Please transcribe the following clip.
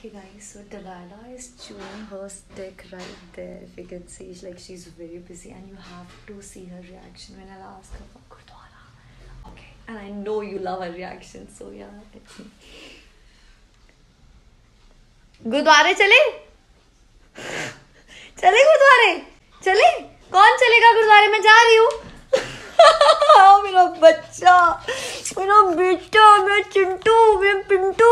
Okay, guys, so Delilah is chewing her stick right there. If you can see, like she's very busy, and you have to see her reaction when I'll ask her for Gurdwara. Okay, and I know you love her reaction, so yeah. Let's see. गुरुद्वारे चले चले गुरुद्वारे चले कौन चलेगा गुरुद्वारे में जा रही हूँ मेरा बच्चा मेरा बेटा मेरा चिंटू मेरा पिंटू